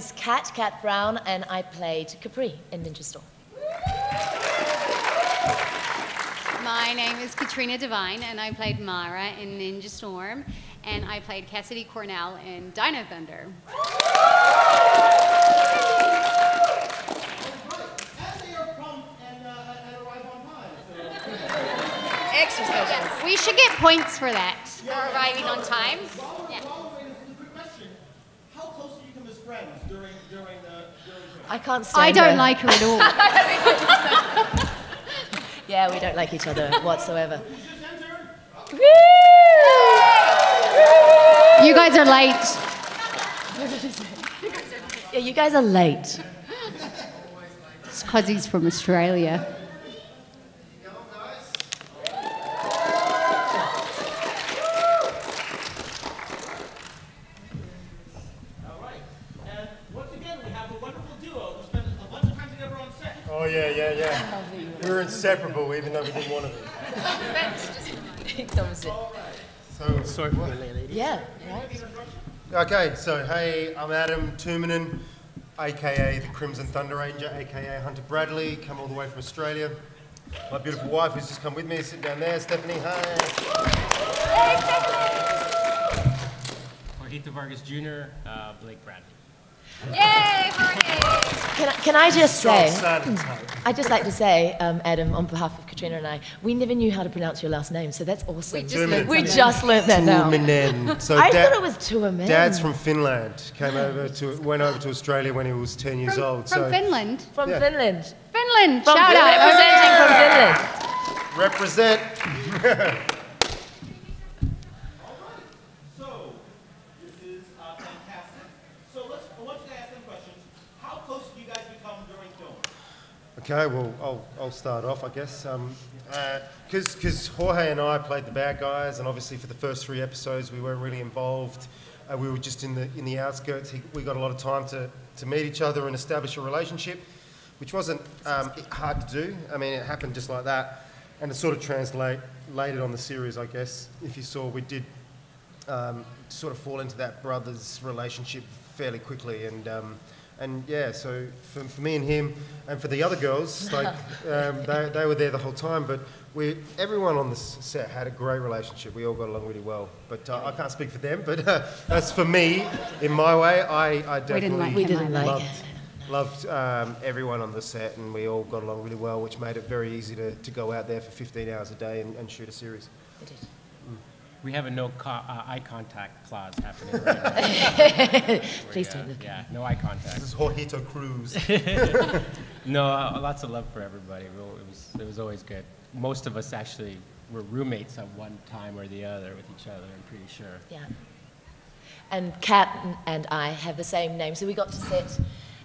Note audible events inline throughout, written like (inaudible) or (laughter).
is Kat, Kat Browne, and I played Kapri in Ninja Storm. My name is Katrina Devine, and I played Marah in Ninja Storm, and I played Cassidy Cornell in Dino Thunder. And they are prompt and, uh, and arrive on time. So, Extra special. Yes, we should get points for that, for arriving on time. while we're, Yeah. while we're waiting for the quick question, how close did you become as friends during, during the, during the I can't stand I don't her. like her at all. (laughs) Yeah, we don't like each other whatsoever. Who's just entered? You guys are late. Yeah, you guys are late. It's because he's from Australia. Even though we didn't want to be. Comes in. So sorry for the lady. Yeah, right. Okay, so hey, I'm Adam Tuominen, aka the Crimson Thunder Ranger, aka Hunter Bradley, come all the way from Australia. My beautiful wife who's just come with me, sit down there, Stephanie. Hi. Jorgito Vargas Jr., uh, Blake Bradley. Yay, Jorge! Can I, can I just say, I'd just like to say, um, Adam, on behalf of Katrina and I, we never knew how to pronounce your last name, so that's awesome. We just learned We that. just learnt that now. Tuominen. So I dad- thought it was Tuamen. Dad's from Finland. Came over to went over to Australia when he was 10 years From, old. from so Finland. From Yeah. Finland. Finland, From shout out. representing from Finland. represent. (laughs) So, this is uh, fantastic. So, let's, I want you to ask them questions. How close did you guys become during film? Okay, well, I'll, I'll start off, I guess. Because Jorge and I played the bad guys, and obviously for the first three episodes, we weren't really involved. Uh, we were just in the, in the outskirts. He, we got a lot of time to, to meet each other and establish a relationship, which wasn't um, hard to do. I mean, it happened just like that. And it sort of translated on the series, I guess. If you saw, we did um, sort of fall into that brothers relationship fairly quickly and um, and yeah so for, for me and him and for the other girls (laughs) like um, they, they were there the whole time but we everyone on the set had a great relationship. We all got along really well. But uh, I can't speak for them but uh, that's for me in my way I, I didn't definitely We didn't like loved, loved um, everyone on the set and we all got along really well which made it very easy to, to go out there for 15 hours a day and, and shoot a series We have a no co- uh, eye contact clause happening right now. (laughs) Please yeah, don't look. Yeah, no eye contact. this is Jorgito Cruz (laughs) No, uh, lots of love for everybody. Well, It was, it was always good. Most of us actually were roommates at one time or the other with each other, I'm pretty sure. Yeah. And Kat and I have the same name, so we got to sit.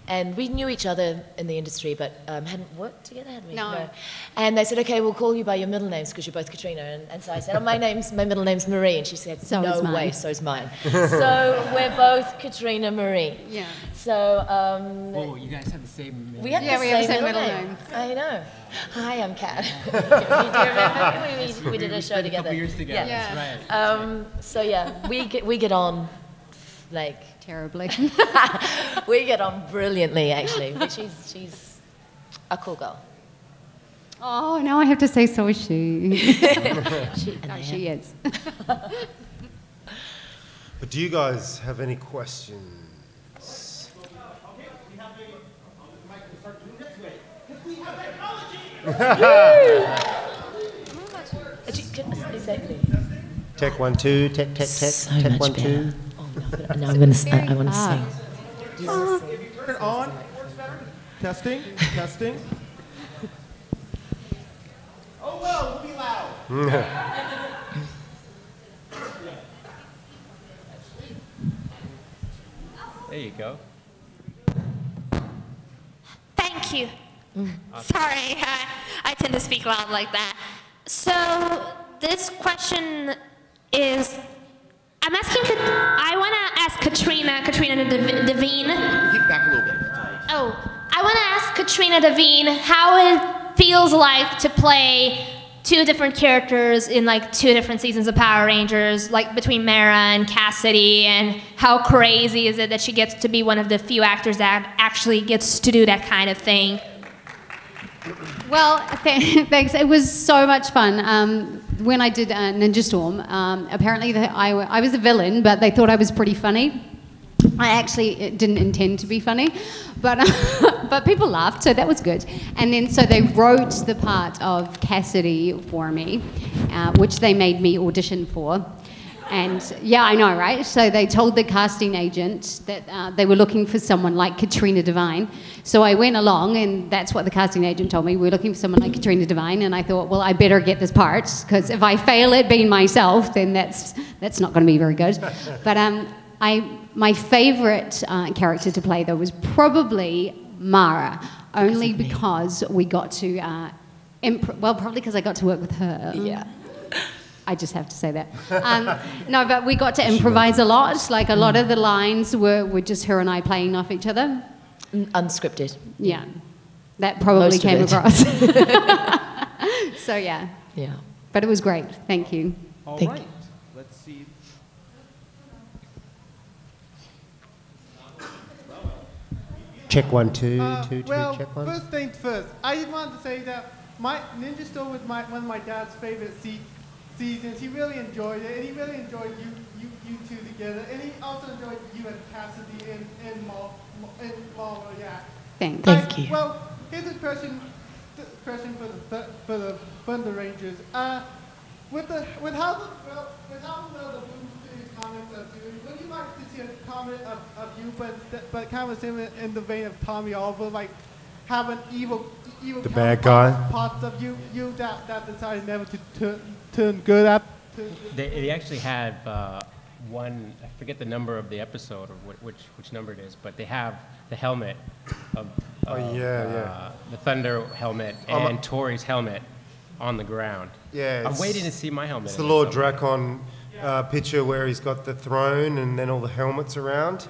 And we knew each other in the industry, but um, hadn't worked together, had we? No. And they said, okay, we'll call you by your middle names because you're both Katrina. And, and so I said, oh, my name's my middle name's Marie. And she said, So no is mine. way, so's mine. (laughs) so we're both Katrina Marie. Yeah. So um, Oh, you guys have the same. middle we have Yeah, the we same, have the same middle, middle name. name. I know. Hi, I'm Kat. (laughs) (laughs) Do you remember? We, we, we did a show spent a together. couple years together. Yeah. Yeah. That's right. Um, so yeah, we get we get on like Terribly. (laughs) we get on brilliantly actually. But she's she's a cool girl. oh, now I have to say so is she. (laughs) She, no, she is. (laughs) But do you guys have any questions? Okay, we have a. The mic will start doing this way. Because we have technology! Exactly. Tech one two, tech tech tech, So tech one better. two. No, now I'm gonna. s- I, I want to Ah. sing. If you turn it on, it works better. Testing, testing. Oh well, we'll be loud. There you go. Thank you. Sorry, I, I tend to speak loud like that. So, this question is I'm asking. I want to ask Katrina, Katrina Devine. Keep back a little bit. Oh, I want to ask Katrina Devine how it feels like to play two different characters in like two different seasons of Power Rangers, like between Marah and Cassidy, and how crazy is it that she gets to be one of the few actors that actually gets to do that kind of thing? Well, th- (laughs) thanks. It was so much fun. Um, when I did uh, Ninja Storm, um, apparently the, I, I was a villain, but they thought I was pretty funny. I actually uh, didn't intend to be funny, but (laughs) but people laughed, so that was good. And then so they wrote the part of Cassidy for me, uh, which they made me audition for. And yeah, I know, right? So they told the casting agent that uh, they were looking for someone like Katrina Devine. So I went along, and that's what the casting agent told me. We're looking for someone like Katrina Devine, and I thought, well, I better get this part because if I fail at being myself, then that's that's not going to be very good. (laughs) But um, I my favorite uh, character to play though was probably Marah, only because we got to. Uh, imp- well, probably because I got to work with her. Yeah. I just have to say that. Um, no, but we got to improvise a lot. Like a lot of the lines were, were just her and I playing off each other. Mm, Unscripted. Yeah, that probably Most came across. (laughs) so yeah, Yeah. but it was great. Thank you. All Thank right. Let's see. Check one, two, Uh, two, two, well, check one. first things first. I just wanted to say that my Ninja Storm was my, one of my dad's favorite se- seasons. He really enjoyed it, and he really enjoyed you, you, you two together, and he also enjoyed you and Cassidy and and Mar- and Marvel. Yeah. Thanks. Thank Uh, you. Well, here's a question, question for the for the Thunder Rangers. Uh, with the with how the well, with how well the Blue Series comics are doing, would you like to see a comic of, of you, but but kind of similar in the vein of Tommy Oliver, like have an evil evil The bad guy? parts of you you that that decided never to turn turn good up. They, they actually have uh, one, I forget the number of the episode or wh- which, which number it is, but they have the helmet of, Oh, yeah, uh, yeah. the Thunder helmet Um, and Tori's helmet on the ground. Yeah, I'm waiting to see my helmet. It's the Lord somewhere. Dracon uh, picture where he's got the throne and then all the helmets around.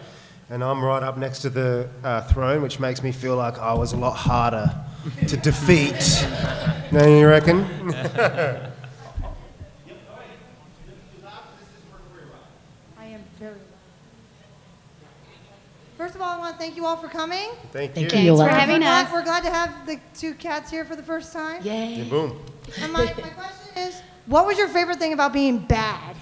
And I'm right up next to the uh, throne, which makes me feel like I was a lot harder to defeat. (laughs) no, you reckon? (laughs) I am very. First of all, I want to thank you all for coming. Thank, Thank you. you. You're Thanks for welcome. having we're, glad, us. we're glad to have the two cats here for the first time. Yay. Yeah, boom. And my, my question is, what was your favorite thing about being bad?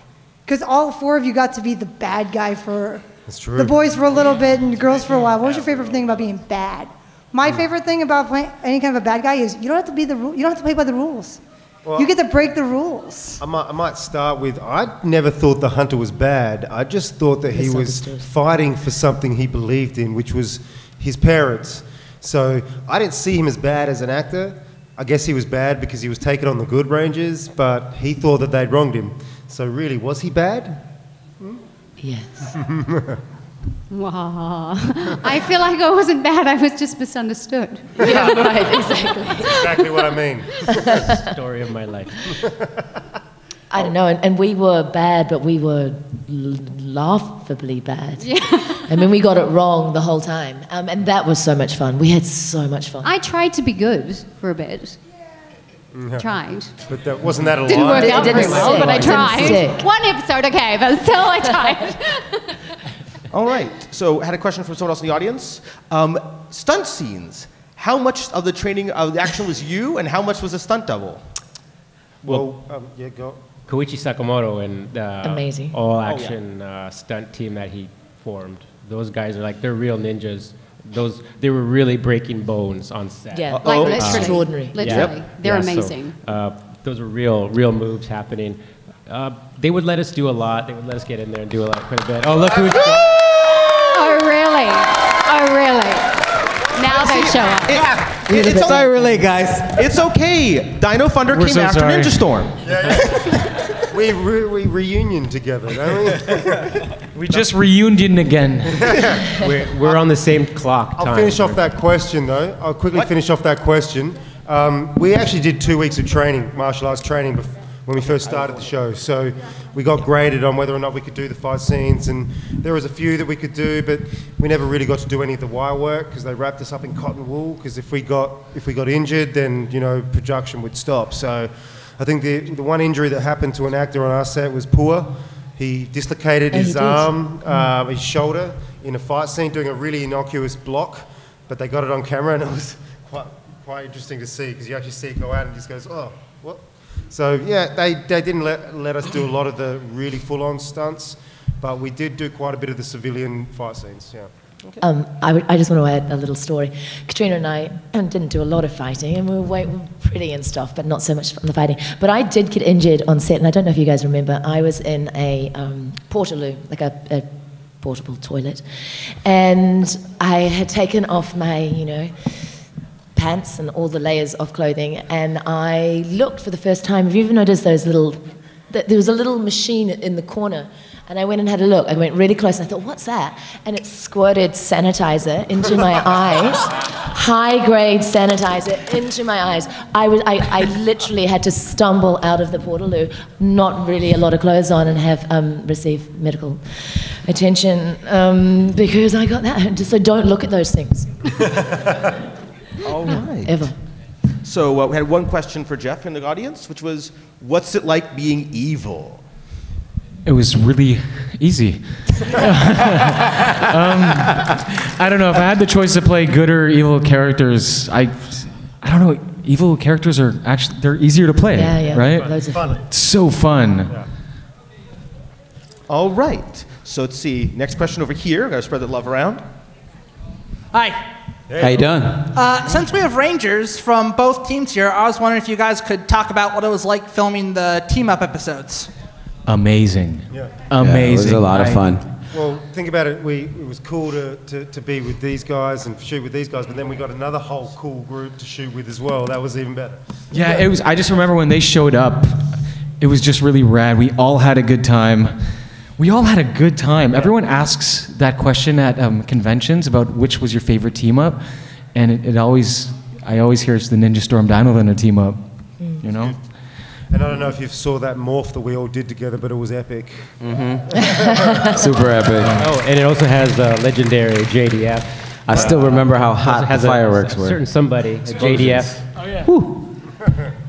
Because all four of you got to be the bad guy for That's true. the boys for a little bit and the girls for a while. What was your favorite thing about being bad? My Hmm. favorite thing about playing any kind of a bad guy is you don't have to be the rule. You don't have to play by the rules. Well- you get to break the rules. I might, I might start with I never thought the hunter was bad. I just thought that he was fighting for something he believed in, which was his parents. So I didn't see him as bad as an actor. I guess he was bad because he was taking on the good Rangers, but he thought that they'd wronged him. So really, was he bad? Yes. (laughs) Wow. I feel like I wasn't bad. I was just misunderstood. yeah, right, exactly. exactly what I mean. Story of my life. I don't know, and, and we were bad, but we were l- laughably bad. Yeah. I mean, we got it wrong the whole time, um, and that was so much fun. We had so much fun. I tried to be good for a bit. Tried. But that, wasn't that a Didn't lie? work out very well, but I tried. One episode, okay, but still I tried. (laughs) All right. So, I had a question from someone else in the audience. Um, stunt scenes. How much of the training of the action was you, and how much was a stunt double? Well, um, yeah, go. Koichi Sakamoto and the Amazing. all action uh, stunt team that he formed. Those guys are like they're real ninjas. Those they were really breaking bones on set. yeah, Like like literally. extraordinary. Literally. Yep. They're Yeah, so, amazing. uh, those were real, real moves happening. Uh, they would let us do a lot. They would let us get in there and do a lot, quite a bit. Oh, look who's oh, really? Oh, really? Now they show up. It, it's, Sorry, relay, guys. it's okay. Dino Thunder We're came so after sorry. Ninja Storm. (laughs) We, re- we reunion together, don't we? (laughs) We just reunion again. (laughs) we're, we're on the same clock. I'll time. finish off that question though. I'll quickly What? finish off that question. Um, we actually did two weeks of training, martial arts training, bef- when we first started the show. So we got graded on whether or not we could do the fight scenes, and there was a few that we could do, but we never really got to do any of the wire work because they wrapped us up in cotton wool. Because if we got if we got injured, then you know production would stop. So I think the the one injury that happened to an actor on our set was poor. He dislocated Oh, his did. arm, uh, his shoulder in a fight scene doing a really innocuous block, but they got it on camera and it was quite, quite interesting to see because you actually see it go out and he just goes, oh, what? So yeah, they, they didn't let, let us do a lot of the really full-on stunts, but we did do quite a bit of the civilian fight scenes, yeah. Um, I, I just want to add a little story. Katrina and I um, didn't do a lot of fighting, and we were, way, we were pretty and stuff, but not so much from the fighting. But I did get injured on set, and I don't know if you guys remember. I was in a um, portaloo, like a, a portable toilet, and I had taken off my, you know, pants and all the layers of clothing, and I looked for the first time. Have you ever noticed those little? th- There was a little machine in the corner, and I went and had a look. I went really close, and I thought, "What's that?" And it squirted sanitizer into my (laughs) eyes, high-grade sanitizer into my eyes. I was, I, I literally had to stumble out of the portaloo, not really a lot of clothes on, and have um, received medical attention um, because I got that. So don't look at those things (laughs) All (laughs) right. ever. So uh, we had one question for Jeff in the audience, which was, "What's it like being evil?" It was really easy. (laughs) um, I don't know if I had the choice to play good or evil characters. I, I don't know. Evil characters are actually they're easier to play, Yeah, yeah. right? Loads of fun. It's so fun. Yeah. All right. So let's see. Next question over here. Got to spread the love around. Hi. How you doing? Uh, since we have Rangers from both teams here, I was wondering if you guys could talk about what it was like filming the team up episodes. Amazing. Yeah. Amazing. Yeah, it was a lot of fun. Well, think about it. We, it was cool to, to, to be with these guys and shoot with these guys, but then we got another whole cool group to shoot with as well. That was even better. Yeah, it was. I just remember when they showed up, it was just really rad. We all had a good time. We all had a good time. Everyone asks that question at um, conventions about which was your favorite team up, and it, it always, I always hear it's the Ninja Storm Dino Thunder team up. You know. And I don't know if you saw that morph that we all did together, but it was epic. (laughs) Super epic. Oh, and it also has uh, legendary JDF. I still remember how hot the has a- fireworks a were. certain somebody, a JDF. Oh yeah. (laughs)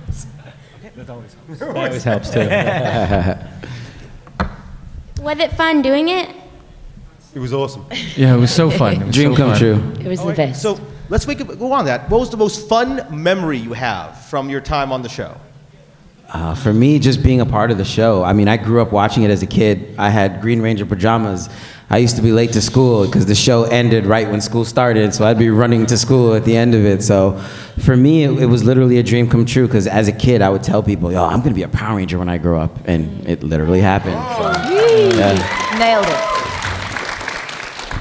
That always helps too. (laughs) Was it fun doing it? It was awesome. (laughs) Yeah, it was so fun. It was Dream so come fun. true. It was All the right, best. So let's make it, go on that. What was the most fun memory you have from your time on the show? Uh, for me, just being a part of the show. I mean, I grew up watching it as a kid. I had Green Ranger pajamas. I used to be late to school because the show ended right when school started, so I'd be running to school at the end of it. So for me, it, it was literally a dream come true because as a kid, I would tell people, yo, I'm going to be a Power Ranger when I grow up. And it literally happened. So, yeah. Nailed it.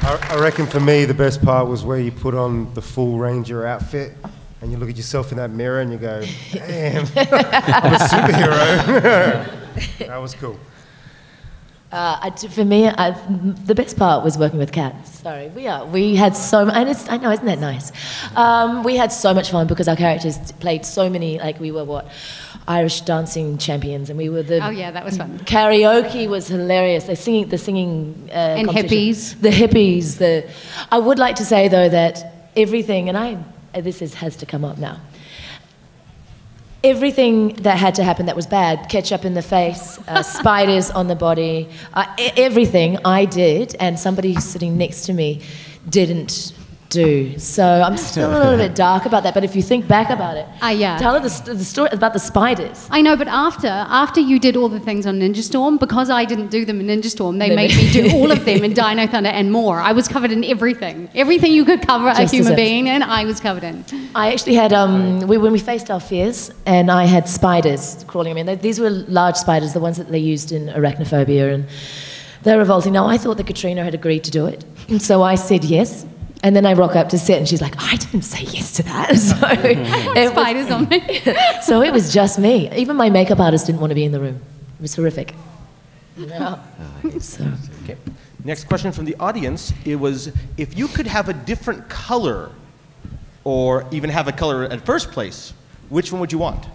I, I reckon for me, the best part was where you put on the full Ranger outfit and you look at yourself in that mirror and you go, damn, (laughs) I'm a superhero. (laughs) that was cool. Uh, I d for me, I, the best part was working with Kat. Sorry, we are. We had so much. And it's, I know, isn't that nice? Um, we had so much fun because our characters played so many. Like we were what Irish dancing champions, and we were the. Oh, yeah, that was fun. Karaoke was hilarious. The singing, the singing. Uh, And hippies. The hippies. The. I would like to say though that everything, and I, this is, has to come up now everything that had to happen that was bad ketchup in the face uh, (laughs) spiders on the body uh, everything i did and somebody sitting next to me didn't do so i'm still a little bit dark about that but if you think back about it Ah, yeah. tell her the, st- the story about the spiders I know, but after after you did all the things on Ninja Storm, because I didn't do them in Ninja Storm, they They made me do (laughs) all of them in Dino Thunder and more. I was covered in everything, everything you could cover a human being in. I was covered in. I actually had um, we, when we faced our fears, and I had spiders crawling. I mean, they, these were large spiders, the ones that they used in arachnophobia, and they're revolting. Now, I thought that Katrina had agreed to do it, and so I said yes. And then I rock up to set, and she's like, "I didn't say yes to that." (laughs) So (laughs) it Spiders on me. (laughs) so it was just me. Even my makeup artist didn't want to be in the room. It was horrific. Yeah. So. Okay. Next question from the audience. It was if you could have a different color, or even have a color at first place, which one would you want?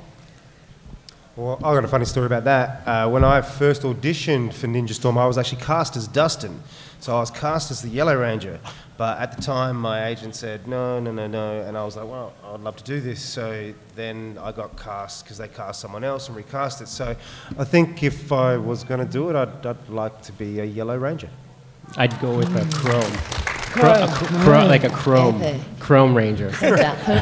Well, I got a funny story about that. Uh, when I first auditioned for Ninja Storm, I was actually cast as Dustin. So I was cast as the Yellow Ranger. But at the time, my agent said, no, no, no, no. And I was like, well, I'd love to do this. So then I got cast because they cast someone else and recast it. So I think if I was going to do it, I'd, I'd like to be a Yellow Ranger. I'd go with a chrome. Cro- a cr- cro- like a chrome, Epic. chrome ranger. (laughs)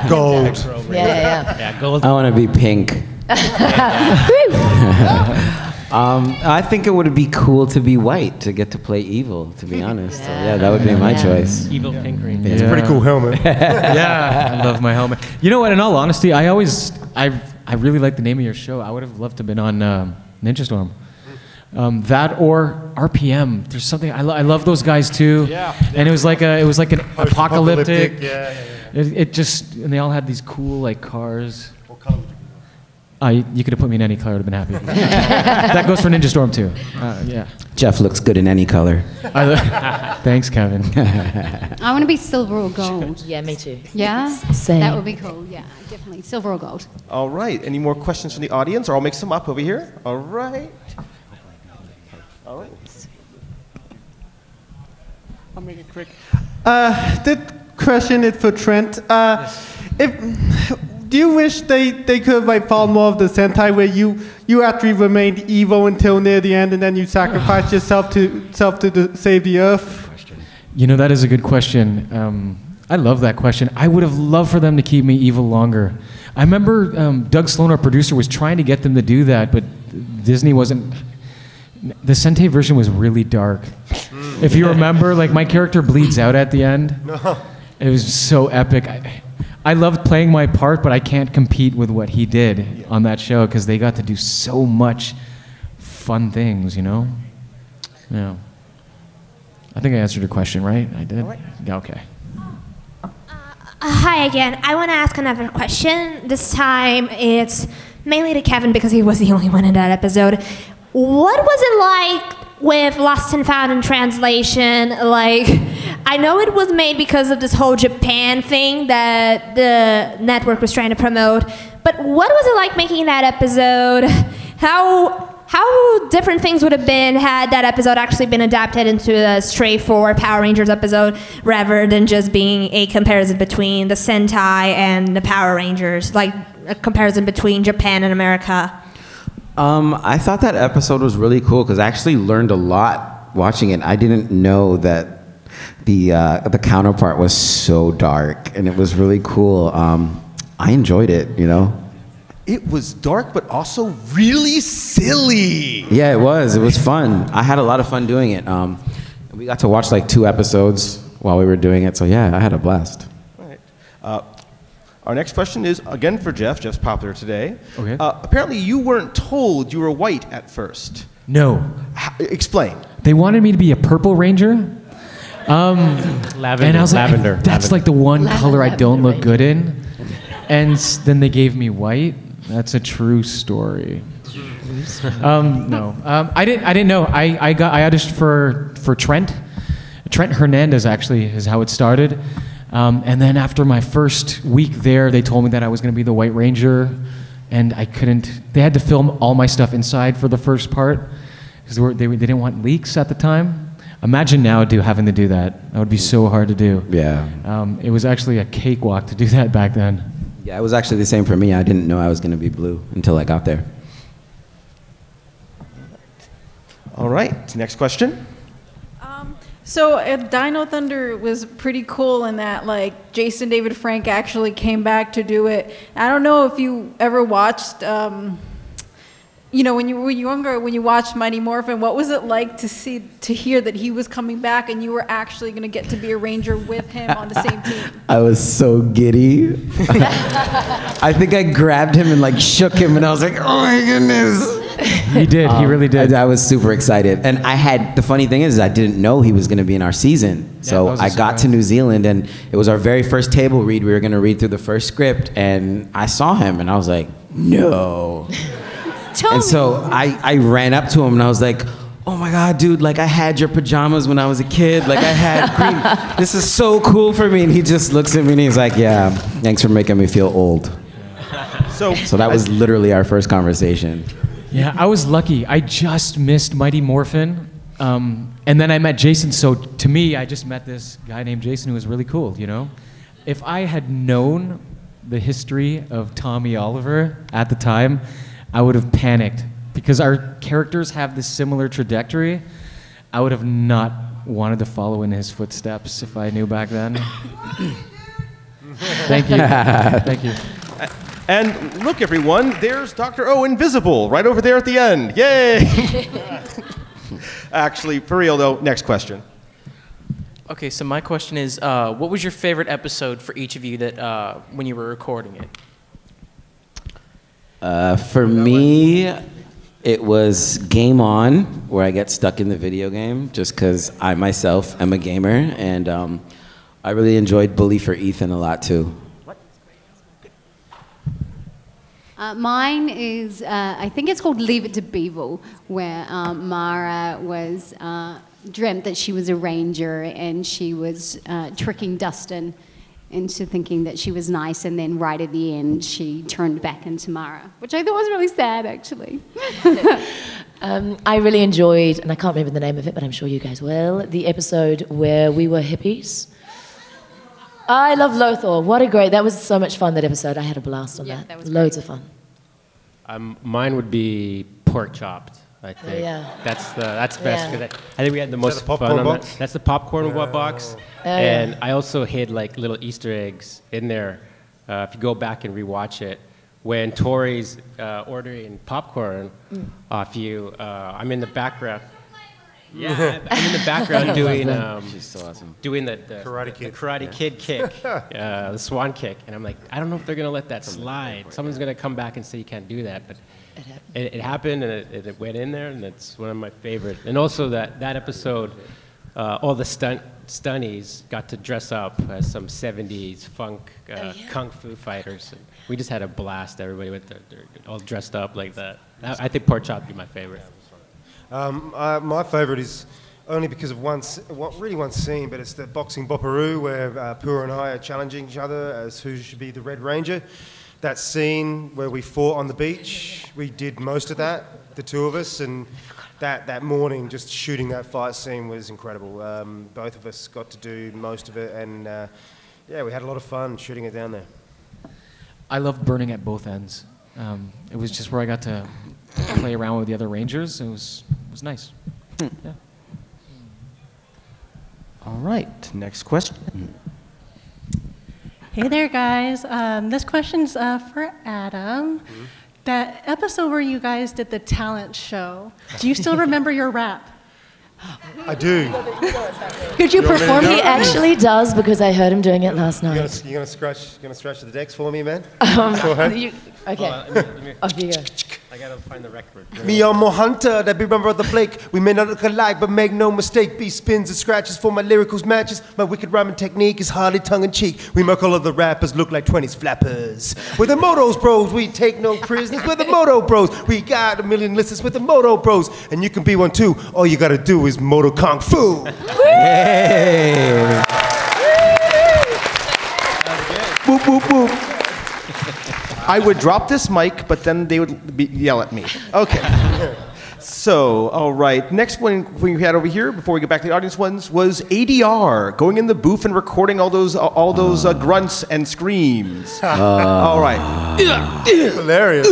Gold. A chrome Yeah, ranger. yeah, Yeah, gold. I want to be pink. (laughs) (laughs) um, I think it would be cool to be white to get to play evil. To be (laughs) honest, so yeah, that would be my Yeah. choice. Evil pink ranger. It's a pretty cool helmet. (laughs) yeah, I love my helmet. You know what? In all honesty, I always, I, I really like the name of your show. I would have loved to have been on um, Ninja Storm. Um, that or RPM. There's something I, lo- I love those guys too. Yeah. And it was like a, it was like an Post-apocalyptic, apocalyptic. yeah, yeah, yeah. It, it just, and they all had these cool like cars. What color would you be? Uh, you, you could have put me in any color. I'd have been happy. (laughs) that goes for Ninja Storm too. Uh, yeah. Jeff looks good in any color. I, (laughs) thanks, Kevin. (laughs) I want to be silver or gold. Yeah, me too. Yeah? Same. That would be cool. Yeah, definitely. Silver or gold. All right. Any more questions from the audience, or I'll make some up over here. All right. All right. I'll make it quick. Uh, that question is for Trent. Uh, if do you wish they, they could have like followed more of the Sentai where you you actually remained evil until near the end and then you sacrificed (sighs) yourself to self to the, save the earth? You know, that is a good question. Um, I love that question. I would have loved for them to keep me evil longer. I remember um, Doug Sloan, our producer, was trying to get them to do that, but Disney wasn't. The Sentai version was really dark. If you remember, like my character bleeds out at the end. (laughs) No. It was so epic. I, I loved playing my part, but I can't compete with what he did on that show because they got to do so much fun things, you know? Yeah. I think I answered your question, right? I did? Yeah, okay. Uh, hi again. I want to ask another question. This time it's mainly to Kevin because he was the only one in that episode. What was it like with Lost and Found in translation? Like, I know it was made because of this whole Japan thing that the network was trying to promote, but what was it like making that episode? How how different things would have been had that episode actually been adapted into a straightforward Power Rangers episode rather than just being a comparison between the Sentai and the Power Rangers, like a comparison between Japan and America. Um, I thought that episode was really cool because I actually learned a lot watching it. I didn't know that the uh, the counterpart was so dark, and it was really cool. Um, I enjoyed it, you know. It was dark, but also really silly. Yeah, it was. It was fun. I had a lot of fun doing it. Um, we got to watch like two episodes while we were doing it, so yeah, I had a blast. Right. Uh, our next question is again for Jeff. Jeff's popular today. Okay. Uh, apparently, you weren't told you were white at first. No. H- explain. They wanted me to be a purple ranger. Um, Lavender. and I was like, lavender. that's lavender. like the one Lavender, color I don't lavender look good in. And s- then they gave me white. That's a true story. um, no, um, I didn't. I didn't know. I, I got. I auditioned for for Trent. Trent Hernandez actually is how it started. Um, and then after my first week there, they told me that I was going to be the White Ranger, and I couldn't. They had to film all my stuff inside for the first part because they, they, they didn't want leaks at the time. Imagine now do having to do that. That would be so hard to do. Yeah. Um, it was actually a cakewalk to do that back then. Yeah, it was actually the same for me. I didn't know I was going to be blue until I got there. All right. Next question. So Dino Thunder was pretty cool in that like Jason David Frank actually came back to do it. I don't know if you ever watched um, you know when you were younger when you watched Mighty Morphin, what was it like to see to hear that he was coming back and you were actually going to get to be a ranger with him on the same team? (laughs) I was so giddy. (laughs) I think I grabbed him and like shook him, and I was like, "Oh my goodness!" He did. he really um, did. I, I was super excited, and I had the funny thing is I didn't know he was going to be in our season. Yeah, so that was a I got to. New Zealand, and it was our very first table read. We were going to read through the first script, and I saw him, and I was like, "No." Tell and me. so I, I ran up to him and I was like, oh my God, dude, like I had your pajamas when I was a kid. Like I had (laughs) green. This is so cool for me. And he just looks at me and he's like, yeah, thanks for making me feel old. So, So that was literally our first conversation. Yeah, I was lucky. I just missed Mighty Morphin. Um, and then I met Jason. So to me, I just met this guy named Jason who was really cool, you know? If I had known the history of Tommy Oliver at the time, I would have panicked because our characters have this similar trajectory. I would have not wanted to follow in his footsteps if I knew back then. (laughs) Thank you. (laughs) Thank you. And look, everyone, there's Dr. O Invisible right over there at the end. Yay! (laughs) Actually, for real though, next question. Okay, so my question is, uh, what was your favorite episode for each of you that uh, when you were recording it? Uh, for me, it was Game On, where I get stuck in the video game, just because I myself am a gamer, and um, I really enjoyed Bully for Ethan a lot too. Uh, mine is, uh, I think it's called Leave It to Beevil, where um, Marah was uh, dreamt that she was a ranger and she was uh, tricking Dustin into thinking that she was nice, and then right at the end, she turned back into Marah, which I thought was really sad, actually. (laughs) Um, I really enjoyed, and I can't remember the name of it, but I'm sure you guys will, the episode where we were hippies. I love Lothor. What a great, that was so much fun, that episode. I had a blast on that. that was Loads of fun. Um, mine would be pork chopped. I think yeah. that's the that's best Yeah. I, I think we had the Is most that popcorn fun on box? that. That's the popcorn bo- box, Oh, and yeah. I also hid like little Easter eggs in there. Uh, if you go back and rewatch it, when Tori's uh, ordering popcorn Mm. off you, uh, I'm in the background. Yeah, (laughs) I'm in the background doing um, She's so awesome. doing the, the Karate the Kid. Karate Kid kick, (laughs) uh, the swan kick, and I'm like, I don't know if they're gonna let that slide. Someone's gonna come back and say you can't do that, but it, it happened and it, it went in there, and it's one of my favorite. And also that that episode, uh, all the stunt stunnies got to dress up as some '70s funk uh, kung fu fighters, and we just had a blast. Everybody with their, their, all dressed up like that. I, I think pork chop would be my favorite. Um, uh, my favourite is only because of one, s- really one scene, but it's the boxing bopperoo where uh, Pua and I are challenging each other as who should be the Red Ranger. That scene where we fought on the beach, we did most of that, the two of us, and that, that morning, just shooting that fight scene was incredible. Um, both of us got to do most of it, and uh, yeah, we had a lot of fun shooting it down there. I loved burning at both ends. Um, it was just where I got to play around with the other rangers. It was it was nice. Yeah. All right, next question. Hey there, guys. Um, this question's uh, for Adam. That episode where you guys did the talent show, do you still remember your rap? I do. Could you You want me perform He actually does because I heard him doing it last You night. gonna, you gonna scratch? You gonna scratch the decks for me, man? Um, Go ahead. you- okay. Hold on, let me- let me- Off you go. I gotta find the record. Me, I'm a hunter, that big brother of the Blake. We may not look alike, but make no mistake. Beat spins and scratches for my lyricals matches. My wicked rhyming technique is hardly tongue in cheek. We make all of the rappers look like 20s flappers. We're the Motos Bros, we take no prisoners. We're the Moto Bros. We got a million listeners with the Moto Bros. And you can be one too. All you gotta do is Moto Kung Fu. Hey. Boop, boop, boop. I would drop this mic, but then they would be, yell at me. Okay. So, all right. Next one we had over here before we get back to the audience ones was ADR, going in the booth and recording all those all those uh, grunts and screams. (laughs) all right. Hilarious.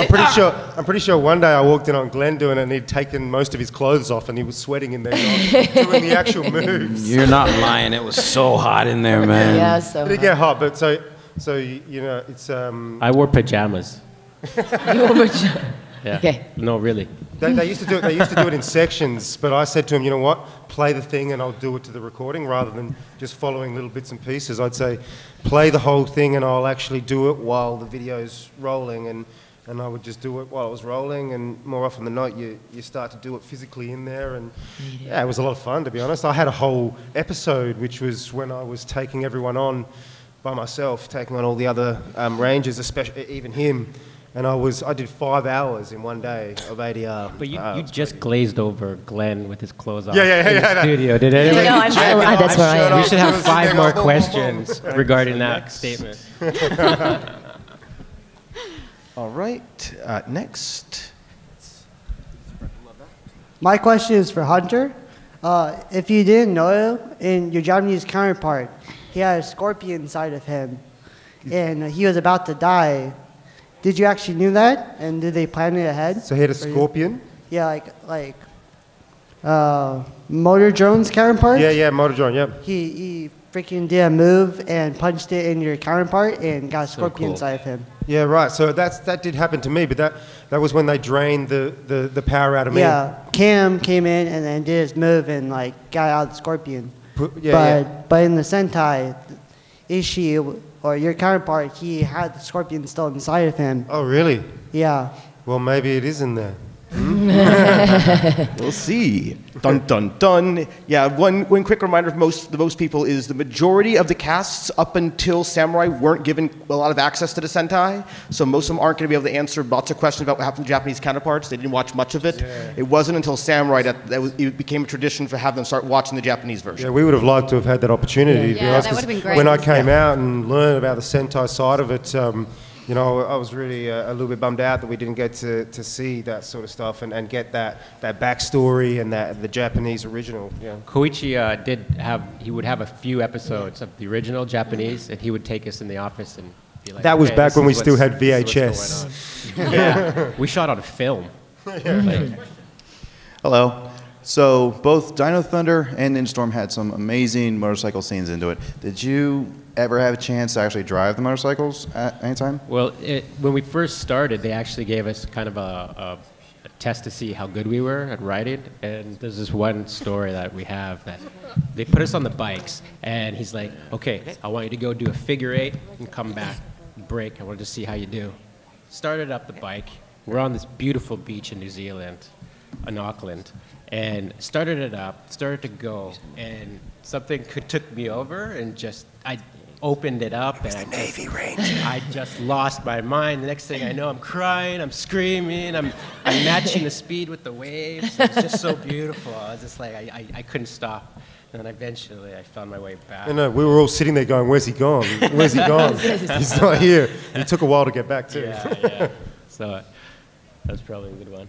I'm pretty sure. I'm pretty sure one day I walked in on Glenn doing it, and he'd taken most of his clothes off, and he was sweating in there (laughs) doing the actual moves. You're not lying. It was so hot in there, man. Yeah, so Did It did get hot, but so so you you know it's um. I wore pajamas. (laughs) You wore pajamas. Yeah. Okay. No, really. They, they used to do it. They used to do it in sections, but I said to him, you know what? Play the thing, and I'll do it to the recording rather than just following little bits and pieces. I'd say, play the whole thing, and I'll actually do it while the video's rolling, and and I would just do it while it was rolling, and more often than not, you you start to do it physically in there, and yeah, it was a lot of fun to be honest. I had a whole episode, which was when I was taking everyone on by myself, taking on all the other um, rangers, especially even him. And I was, I did five hours in one day of ADR. But you, Uh, you just glazed over Glenn with his clothes off Yeah, yeah, yeah, in the yeah, no. studio. Did Yeah, anyone? no, I'm still- I- that's where I am. We should have five more questions regarding that statement. All right. Uh, next. My question is for Hunter. Uh, if you didn't know, in your Japanese counterpart, he had a scorpion inside of him, and he was about to die. Did you actually knew that, and did they plan it ahead? So he had a scorpion? Yeah, like like uh, Motodrone's counterpart. Yeah, yeah, Motodrone, yep. He he freaking did a move and punched it in your counterpart and got a scorpion cool. inside of him. Yeah, right. So that's that did happen to me, but that that was when they drained the, the, the power out of me. Yeah, Cam came in and then did his move and like got out of the scorpion. Yeah, but yeah. but in the Sentai, Ishi or your counterpart, he had the scorpion still inside of him. Oh, really? Yeah. Well, maybe it is in there. (laughs) we'll see. Dun dun dun. Yeah, one, one quick reminder for most the most people is the majority of the casts up until Samurai weren't given a lot of access to the Sentai, so most of them aren't going to be able to answer lots of questions about what happened to Japanese counterparts. They didn't watch much of it. It wasn't until Samurai that, that was, it became a tradition for have them start watching the Japanese version. Yeah, we would have liked to have had that opportunity. to be Yeah, that would 'cause have been great. When I came out and learned about the Sentai side of it, um, you know, I was really uh, a little bit bummed out that we didn't get to, to see that sort of stuff and, and get that, that backstory and that the Japanese original. Yeah. Koichi uh, did have, he would have a few episodes of the original Japanese, and he would take us in the office and be like, That was "Okay, back when we still had this is what's going on." (laughs) yeah, we shot on a film. (laughs) Like, Hello. So both Dino Thunder and Ninja Storm had some amazing motorcycle scenes into it. Did you ever have a chance to actually drive the motorcycles at any time? Well, it, when we first started, they actually gave us kind of a, a, a test to see how good we were at riding. And there's this one story that we have that they put us on the bikes, and he's like, "Okay, I want you to go do a figure eight and come back, break. I want to see how you do." Started up the bike. We're on this beautiful beach in New Zealand, in Auckland, and started it up. Started to go, and something could, took me over, and just I opened it up, and I Navy Ranger. I just lost my mind. The next thing I know, I'm crying, I'm screaming, I'm, I'm matching the speed with the waves. It's just so beautiful. I was just like, I, I, I couldn't stop. And then eventually, I found my way back. I know, we were all sitting there going, where's he gone? Where's he gone? (laughs) He's not here. It took a while to get back too. Yeah, yeah. So that's probably a good one.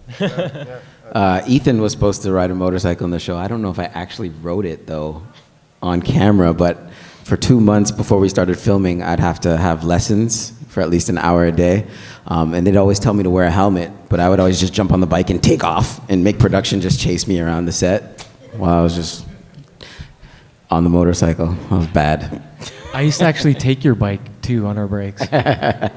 Uh, Ethan was supposed to ride a motorcycle in the show. I don't know if I actually rode it though on camera, but for two months before we started filming, I'd have to have lessons for at least an hour a day. Um, and they'd always tell me to wear a helmet, but I would always just jump on the bike and take off and make production just chase me around the set while I was just on the motorcycle. That was bad. I used to actually take your bike too on our breaks. (laughs) it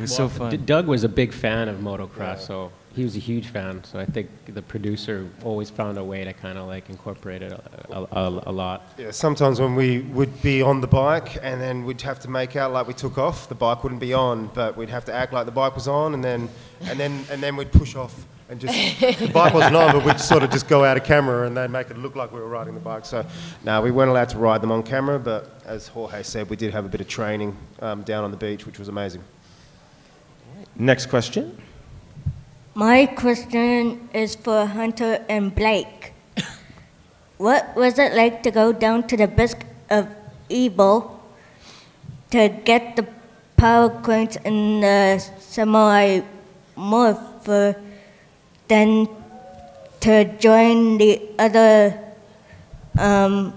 was so fun. D- Doug was a big fan of motocross, so he was a huge fan. So I think the producer always found a way to kind of like incorporate it a, a, a, a lot. Yeah, sometimes when we would be on the bike and then we'd have to make out like we took off, the bike wouldn't be on, but we'd have to act like the bike was on, and then and then and then we'd push off and just the bike wasn't on, but we'd sort of just go out of camera and then make it look like we were riding the bike. So, no, we weren't allowed to ride them on camera, but as Jorge said, we did have a bit of training um, down on the beach, which was amazing. Next question. My question is for Hunter and Blake. what was it like to go down to the abyss of evil to get the power coins in the samurai morpher, then to join the other um,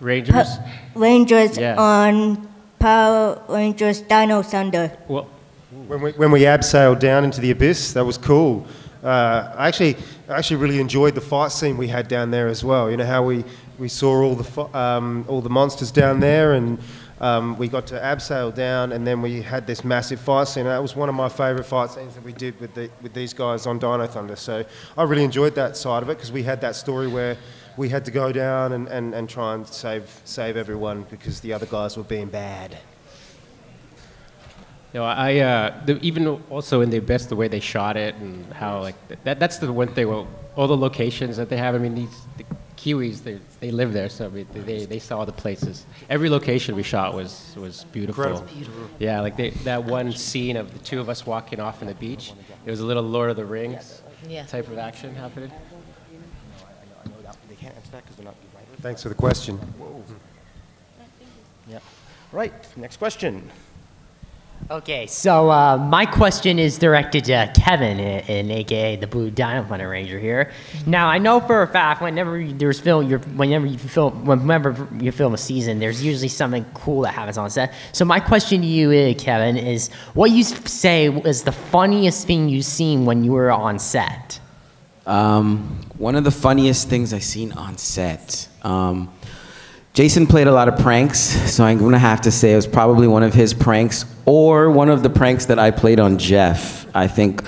Rangers. Rangers Yeah. on Power Rangers Dino Thunder? Well, when we, when we abseiled down into the abyss, that was cool. Uh, I actually, I actually really enjoyed the fight scene we had down there as well. You know how we, we saw all the um, all the monsters down there, and um, we got to abseil down, and then we had this massive fight scene. That was one of my favourite fight scenes that we did with the, with these guys on Dino Thunder. So I really enjoyed that side of it because we had that story where we had to go down and, and, and try and save save everyone because the other guys were being bad. You know, I uh, the, even also in the best the way they shot it and how like that that's the one thing. Well, all the locations that they have. I mean, these the Kiwis they they live there, so I mean, they they saw the places. Every location we shot was was beautiful. Beautiful. Yeah, like they, that one scene of the two of us walking off on the beach. It was a little Lord of the Rings Yeah. type of action happening. They can't answer that because they're not writers. Thanks for the question. Yeah. Right. Next question. Okay, so uh, my question is directed to Kevin, in, aka the Blue Thunder Ranger here. Now I know for a fact, whenever you- there's film, you're, whenever you film, whenever you film a season, there's usually something cool that happens on set. So my question to you, uh, Kevin, is what you say was the funniest thing you've seen when you were on set? Um, one of the funniest things I've seen on set. Um, Jason played a lot of pranks, so I'm gonna have to say it was probably one of his pranks or one of the pranks that I played on Jeff. I think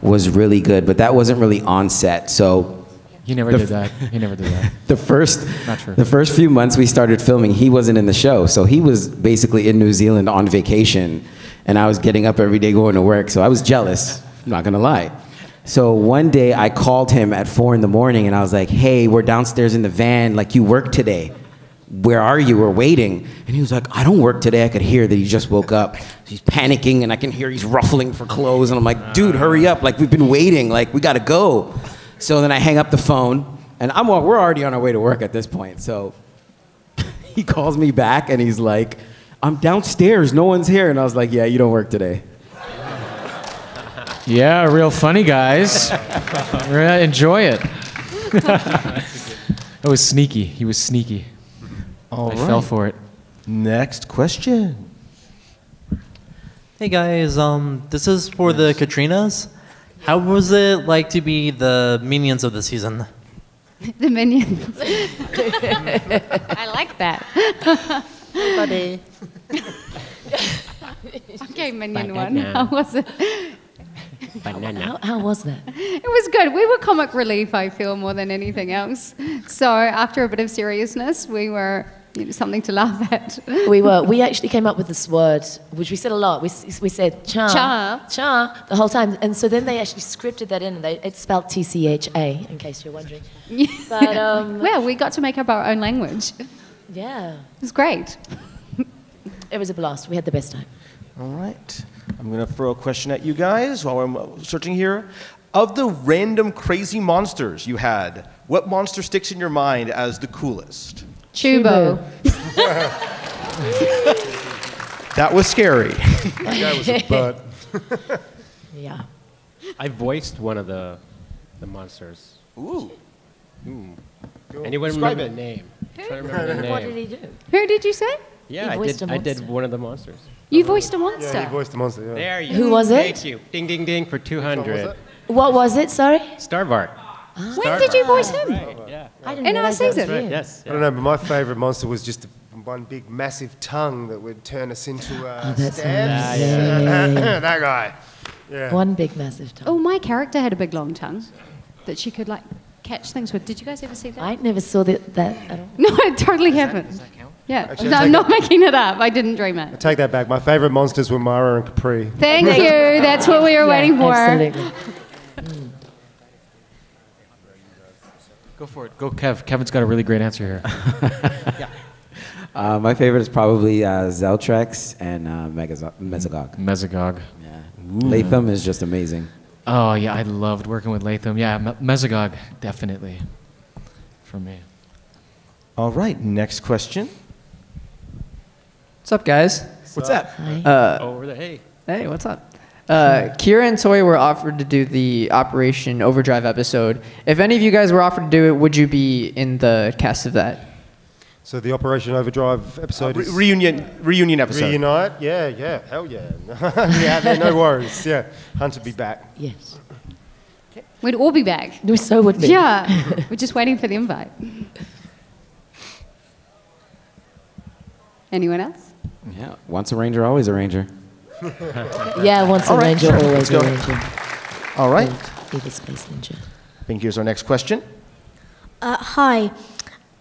was really good, but that wasn't really on set. So He never the did that. He never did that. (laughs) the first Not true. the first few months we started filming, he wasn't in the show, so he was basically in New Zealand on vacation, and I was getting up every day going to work. So I was jealous. I'm not gonna lie. So one day I called him at four in the morning, and I was like, "Hey, we're downstairs in the van. Like you work today." Where are you? We're waiting. And he was like, I don't work today. I could hear that he just woke up. He's panicking, and I can hear he's ruffling for clothes. And I'm like, dude, hurry up. Like, we've been waiting. Like, we got to go. So then I hang up the phone, and I'm, we're already on our way to work at this point. So (laughs) he calls me back, and he's like, I'm downstairs. No one's here. And I was like, yeah, you don't work today. Yeah, real funny, guys. (laughs) Enjoy it. (laughs) that was sneaky. He was sneaky. All I fell for it. Next question. Hey guys, um, this is for the Katrinas. How was it like to be the minions of the season? (laughs) the minions. (laughs) I like that. Buddy. (laughs) okay, minion one. How was it? Banana. How, how was that? It was good. We were comic relief, I feel, more than anything else. So after a bit of seriousness, we were you know, something to laugh at. we were. We actually came up with this word, which we said a lot. We, we said cha, Cha. cha, the whole time. And so then they actually scripted that in, and they, it's spelled T C H A, in case you're wondering. (laughs) But um, well, we got to make up our own language. Yeah. It was great. it was a blast. We had the best time. All right. I'm going to throw a question at you guys while I'm uh, searching here. Of the random crazy monsters you had, what monster sticks in your mind as the coolest? Choobo. (laughs) That was scary. That guy was a (laughs) butt. Yeah. I voiced one of the the monsters. Ooh. Ooh. Cool. Anyone Describe remember it. the name? Trying to remember the name. What did he do? Who did you say? Yeah, I voiced did. a I did monster. one of the monsters. You voiced a monster. Yeah, he voiced the monster. Yeah. There you go. Who was it? Thank you. Ding, ding, ding for 200. What was it? Sorry. Starvart. When did you voice him? Yeah. I didn't In our realize that was season? Right, yes. I don't know, but my favourite monster was just one big massive tongue that would turn us into uh, Oh, that's stabs. (laughs) that guy. Yeah. One big massive tongue. Oh, my character had a big long tongue that she could like catch things with. Did you guys ever see that? I never saw that, that at all. (laughs) No, it totally happened. Yeah, Actually, no, I I'm not it- making it up. I didn't dream I it. take that back. My favourite monsters were Marah and Kapri. Thank (laughs) you. That's what we were Yeah, waiting for. Absolutely. Go for it. Go, Kev. Kevin's got a really great answer here. (laughs) Uh, my favorite is probably uh, Zeltrax and uh, Megazo- Mesogog. Mesogog. Yeah. Latham is just amazing. Oh yeah, I loved working with Latham. Yeah, Me- Mesogog definitely for me. All right. Next question. What's up, guys? What's up? Hi. Uh, Over there. Hey. hey, what's up? Uh, Kira and Tori were offered to do the Operation Overdrive episode. If any of you guys were offered to do it, would you be in the cast of that? So the Operation Overdrive episode Uh, re- is reunion reunion episode. reunite. Yeah, yeah, hell yeah. (laughs) yeah, man, no worries. Yeah, Hunter be back. Yes. We'd all be back. We so would be. Yeah, we're just waiting for the invite. (laughs) Anyone else? Yeah. Once a ranger, always a ranger. (laughs) Yeah, once a All right, ranger, sure. always a go. ranger. All right. Old Evil space ninja. I think here's our next question. Uh, hi.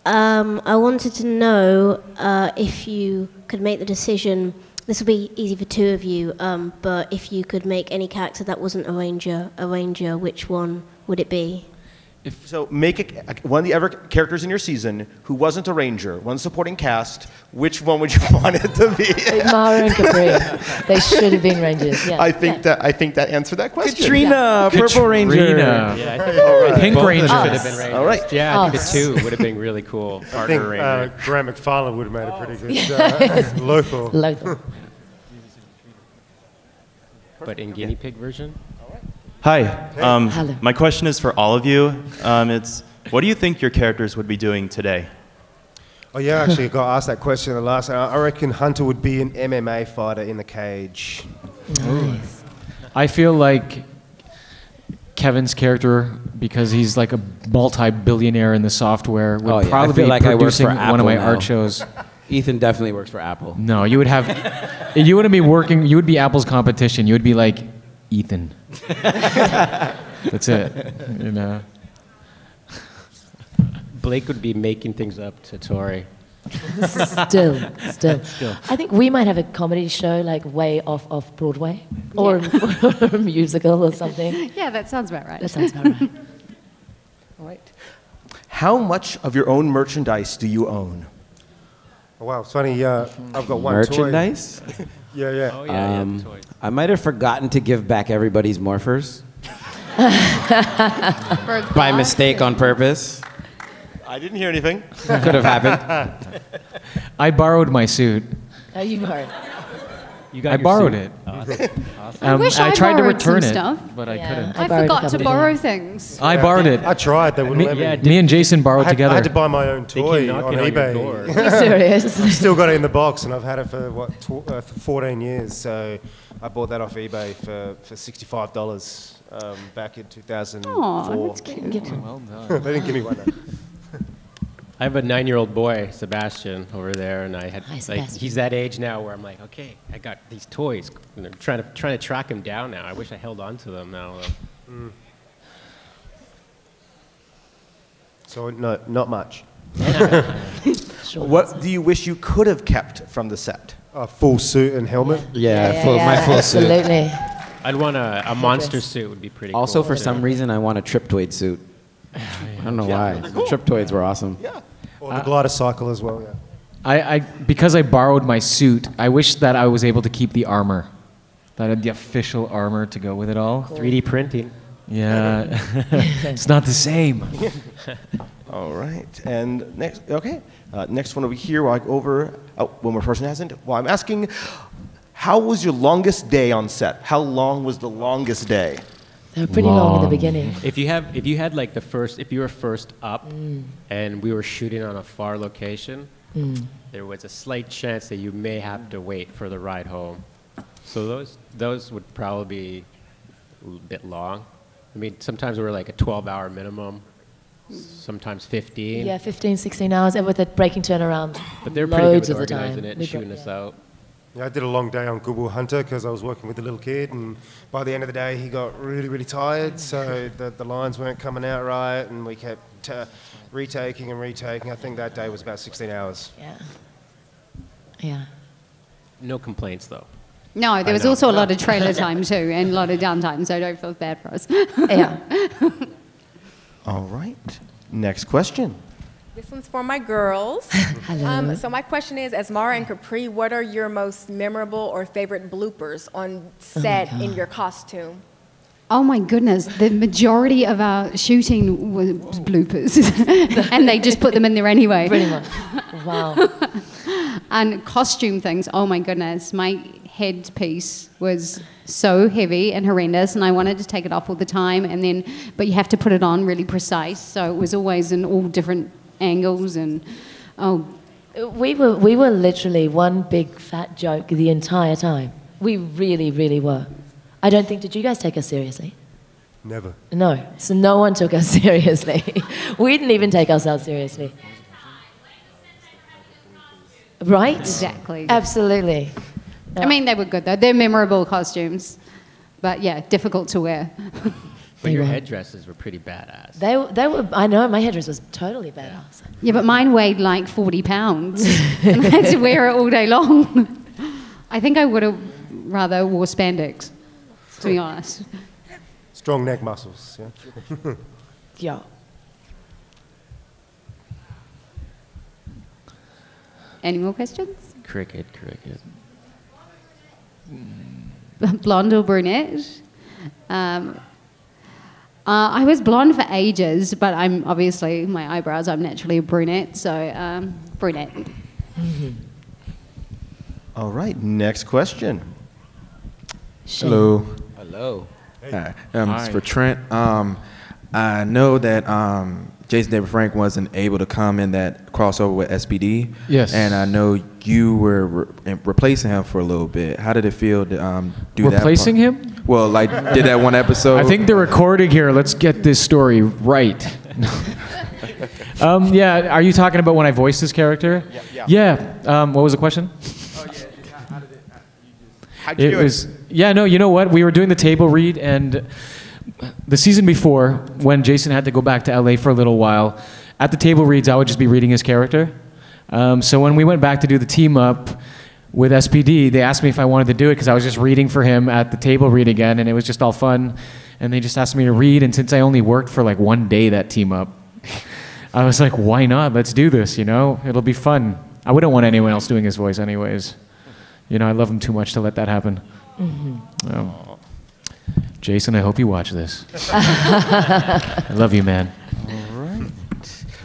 Um, I wanted to know uh, if you could make the decision. This will be easy for two of you, um, but if you could make any character that wasn't a ranger, a ranger, which one would it be? If so, make a, one of the ever characters in your season who wasn't a ranger, one supporting cast. Which one would you (laughs) want it to be? Marah and Kapri. They should have been rangers. (laughs) Yeah. I think that I think that answered that question. Katrina, Purple Ranger. Yeah, I think all right. Pink both Ranger. Of them should have been Rangers. All right. Yeah, I think Us. the two would have been really cool. I Partner think uh, Ranger. Grant McFarland would have made a pretty good uh, (laughs) Lothor. Lothor. but in guinea pig version. Hi. Hey. Um, Hello. My question is for all of you. Um, it's what do you think your characters would be doing today? Oh yeah, actually, I got asked that question the last. I I reckon Hunter would be an MMA fighter in the cage. Nice. I feel like Kevin's character, because he's like a multi-billionaire in the software, would Oh, yeah. I probably feel be like I work producing for one of my Apple art shows. Ethan definitely works for Apple. No, you would have, you wouldn't be working. You would be Apple's competition. You would be like Ethan. (laughs) That's it. You know. Blake would be making things up to Tori. still, still. (laughs) Still. I think we might have a comedy show like way off off Broadway or, (laughs) or a musical or something. Yeah, that sounds about right. That sounds about right. All right. How much of your own merchandise do you own? Oh, wow, it's funny. Uh, I've got one Merchandise? toy. Yeah, yeah. um, I might have forgotten to give back everybody's morphers (laughs) by mistake on purpose. I didn't hear anything. Could have happened. (laughs) I borrowed my suit. Oh, you borrowed. You I borrowed it. (laughs) Awesome. Um, wish I tried to borrowed some return it, stuff. but I Yeah. couldn't. I, borrowed a forgot to borrow of things. I borrowed it. I tried. They wouldn't Me, let me. yeah, me and Jason borrowed I had, together. I had to buy my own toy on on eBay. Are you serious? Still got it in the box, and I've had it for what tw- uh, for 14 years. So I bought that off eBay for, for $65 um, back in 2004. Aw, that's cute. Well done. (laughs) they didn't give me one. Though. I have a nine-year-old boy, Sebastian, over there, and I had Hi, like he's that age now where I'm like, okay, I got these toys. And they're trying to trying to track him down now. I wish I held on to them now. though. So no, not much. (laughs) What do you wish you could have kept from the set? A full suit and helmet. Yeah, full, my full suit. Absolutely. I'd want a, a monster suit would be pretty. Also, cool, for too. some reason, I want a Triptoid suit. (laughs) I don't know why. The Triptoids were awesome. Or the glider cycle as well. Yeah. I, I because I borrowed my suit. I wish that I was able to keep the armor, that had the official armor to go with it all. 3D printing. Yeah, (laughs) it's not the same. (laughs) All right. And next, okay. Uh, next one over here. While I go over, oh, one more person hasn't. Well, I'm asking, how was your longest day on set? How long was the longest day? They were pretty long, in the beginning. If you have, if you had like the first, if you were first up, Mm. and we were shooting on a far location, Mm. there was a slight chance that you may have to wait for the ride home. So those those would probably be a bit long. I mean, sometimes we're like a 12-hour minimum, sometimes 15. Yeah, 15, 16 hours, and with a breaking turnaround. But they're pretty loads good with of the time. organizing it and We bro- shooting us out. Yeah, I did a long day on Good Will Hunter because I was working with a little kid, and by the end of the day, he got really, really tired. So the, the lines weren't coming out right, and we kept uh, retaking and retaking. I think that day was about 16 hours. Yeah. Yeah. No complaints though. No, there was also a lot of trailer (laughs) time too, and a lot of downtime, so don't feel bad for us. yeah. (laughs) (laughs) All right. Next question. This one's for my girls. (laughs) Hello. Um, so my question is, as Marah and Kapri, what are your most memorable or favorite bloopers on set in your costume? Oh my goodness, the majority of our shooting was bloopers, (laughs) and they just put them in there anyway. Pretty much. Wow. (laughs) and costume things, oh my goodness, my headpiece was so heavy and horrendous, and I wanted to take it off all the time, and then, but you have to put it on really precise, so it was always in all different angles, and oh, We were, we were literally one big fat joke the entire time. We really, really were. I don't think, did you guys take us seriously? Never. No. So no one took us (laughs) seriously. we didn't even take ourselves seriously. Right? Exactly. Absolutely. I mean, they were good though. They're memorable costumes, but yeah, difficult to wear. (laughs) But They your were. headdresses were pretty badass. They, they were, I know, my headdress was totally badass. Yeah, but mine weighed like 40 pounds, and (laughs) I had to wear it all day long. (laughs) I think I would have rather wore spandex, to be honest. Strong neck muscles. Yeah. (laughs) Yeah. Any more questions? Cricket, cricket. blonde or brunette? Um, uh, I was blonde for ages, but I'm obviously my eyebrows. I'm naturally a brunette, so um, brunette. All right. Next question. Hello. Hello. Hey. Hi. Um, it's Hi. for Trent. Um, I know that um, Jason David Frank wasn't able to come in that crossover with SPD. Yes. And I know you were re- replacing him for a little bit. How did it feel to um, do that? Replacing him? Well, like did that one episode. I think they're recording here. Let's get this story right. (laughs) um, yeah, are you talking about when I voiced this character? Yeah, Yeah. Um, what was the question? How'd you it do it? was yeah no you know what we were doing the table read and the season before when jason had to go back to la for a little while at the table reads i would just be reading his character um, so when we went back to do the team up with spd they asked me if i wanted to do it because i was just reading for him at the table read again and it was just all fun and they just asked me to read and since i only worked for like one day that team up (laughs) i was like why not let's do this you know it'll be fun i wouldn't want anyone else doing his voice anyways you know i love him too much to let that happen Mhm. um, Jason, I hope you watch this. (laughs) I love you, man. (laughs)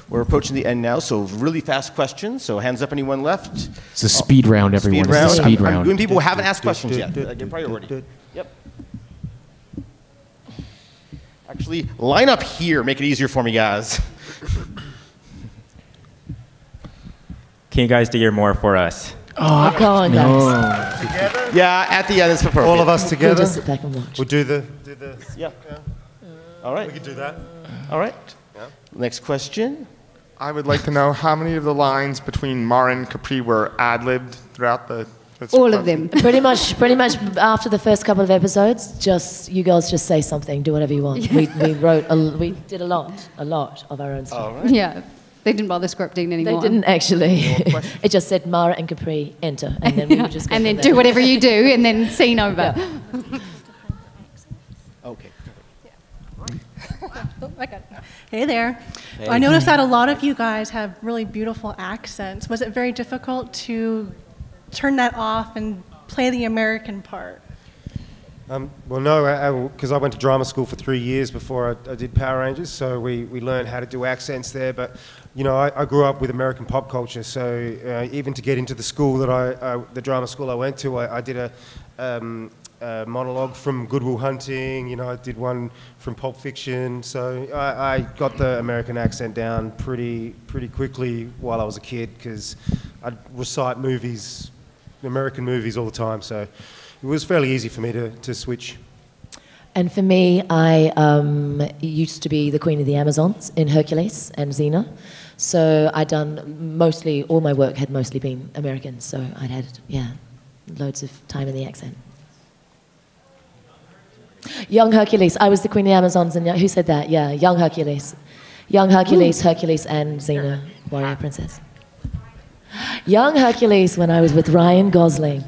All right. We're approaching the end now, so really fast questions. So hands up, anyone left? It's a oh, speed round, everyone. Speed It's a round. speed I'm, I'm round. doing people who haven't asked questions yet. Like, Get priority. Yep. Actually, line up here. Make it easier for me, guys. (laughs) Can you guys do your more for us? Oh, come on, no. guys. Yeah, at the end it's appropriate. All of us together. We'll just sit back and watch. We'll do the do the. Yeah. All right. We can do that. All right. Next question. I would like to know how many of the lines between Marah and Kapri were ad libbed throughout the. the All of them. pretty much, pretty much after the first couple of episodes, just you girls just say something, do whatever you want. We, we wrote, a, we did a lot, a lot of our own stuff. Yeah. They didn't bother scripting anymore. They didn't actually. (laughs) it just said Marah and Kapri enter, and then we (laughs) would just go and then there. do whatever you do, and then scene over. Okay. (laughs) Oh, hey there. Hey. I noticed that a lot of you guys have really beautiful accents. Was it very difficult to turn that off and play the American part? Um, well, no, because I, went to drama school for three years before I, I did Power Rangers, so we, we learned how to do accents there. But, you know, I, I grew up with American pop culture, so uh, even to get into the school that I, uh, the drama school I went to, I, I did a, um, a monologue from Good Will Hunting, you know, I did one from Pulp Fiction, so I, I got the American accent down pretty, pretty quickly while I was a kid, because I'd recite movies, American movies all the time, so it was fairly easy for me to, to switch. And for me, I um, used to be the queen of the Amazons in Hercules and Xena. So I'd done mostly, all my work had mostly been American. So I'd had, yeah, loads of time in the accent. Young Hercules. I was the queen of the Amazons. And who said that? Yeah, young Hercules. Young Hercules, Hercules, and Xena, warrior princess. Young Hercules when I was with Ryan Gosling.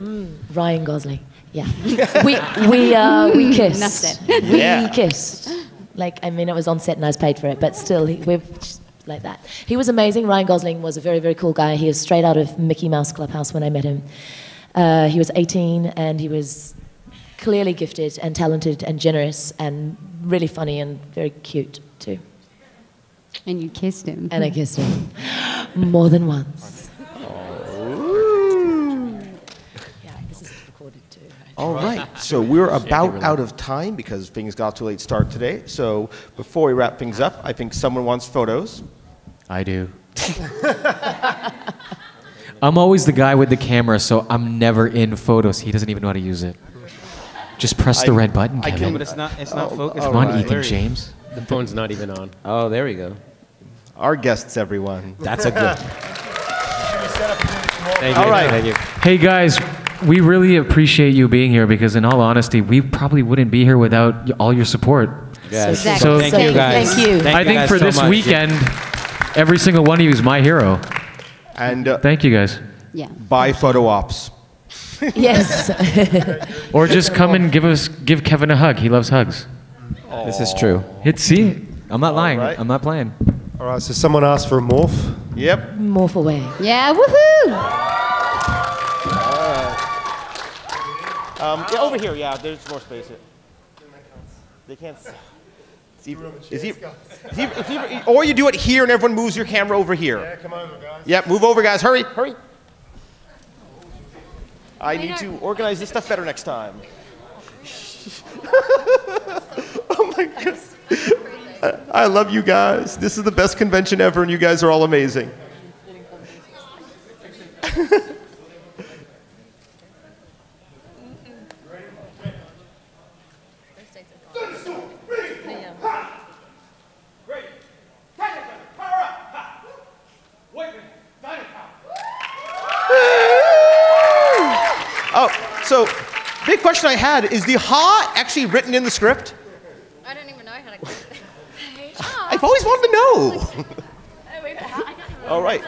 Mm, Ryan Gosling. Yeah. (laughs) we we uh, we kissed. Enough said. We (laughs) Yeah. kissed. Like I mean, it was on set and I was paid for it, but still, he, we're like that. He was amazing. Ryan Gosling was a very very cool guy. He was straight out of Mickey Mouse Clubhouse when I met him. Uh, he was 18 and he was clearly gifted and talented and generous and really funny and very cute too. And you kissed him. And I kissed him more than once. All right. So we're about out of time because things got to a late start today. So before we wrap things up, I think someone wants photos. I do. (laughs) I'm always the guy with the camera, so I'm never in photos. He doesn't even know how to use it. Just press the red button, Kevin. I can- but it's not- it's not Oh, focused. Come on, Alright. Ethan James. The phone's not even on. Oh, there we go. Our guests, everyone. That's a good. (laughs) Thank you. you. All right. Thank you. Hey guys, we really appreciate you being here because, in all honesty, we probably wouldn't be here without y- all your support. Yes. Exactly. So thank you, guys. Thank you. Thank I think for so this much. weekend, every single one of you is my hero. And uh, thank you guys. Yeah. Buy photo ops. (laughs) Yes. (laughs) Or just come and give us give Kevin a hug. He loves hugs. This is true. Hit see, I'm not lying. right. I'm not playing. All right, so someone asked for a morph. Yep. Morph away. Yeah, woohoo! Um, yeah, over here, yeah, there's more space here. They can't. See. It's either, is he, is he, is he, or you do it here and everyone moves your camera over here. Yeah, come over, guys. Yep, move over, guys. Hurry, hurry. I need to organize this stuff better next time. (laughs) oh my god. I I love you guys. This is the best convention ever, and you guys are all amazing. (laughs) Oh, so big question I had is the ha actually written in the script? I don't even know how to. (laughs) I've always wanted to know. (laughs) All right.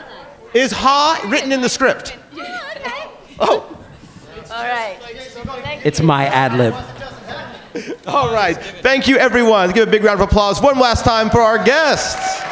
Is ha written in the script? Oh, All right. It's my ad lib. (laughs) all right. Thank you, everyone. Give a big round of applause one last time for our guests.